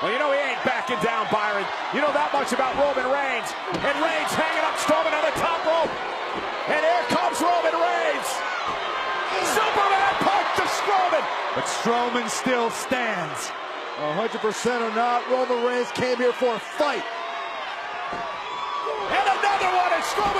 Well, you know he ain't backing down, Byron. You know that much about Roman Reigns. And Reigns hanging up Strowman on the top rope. And here comes Roman Reigns. Superman punch to Strowman. But Strowman still stands. 100% or not, Roman Reigns came here for a fight. And another one, and Strowman.